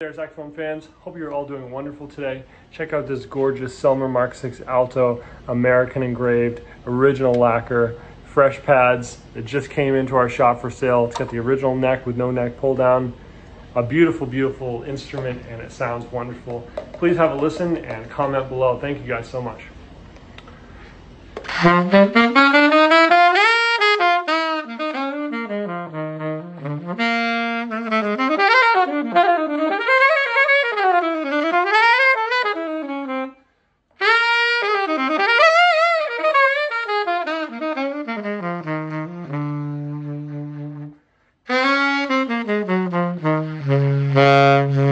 there, saxophone fans. Hope you're all doing wonderful today. Check out this gorgeous Selmer Mark 6 Alto, American engraved, original lacquer, fresh pads that just came into our shop for sale. It's got the original neck with no neck pull down. A beautiful, beautiful instrument and it sounds wonderful. Please have a listen and comment below. Thank you guys so much. Mm-hmm.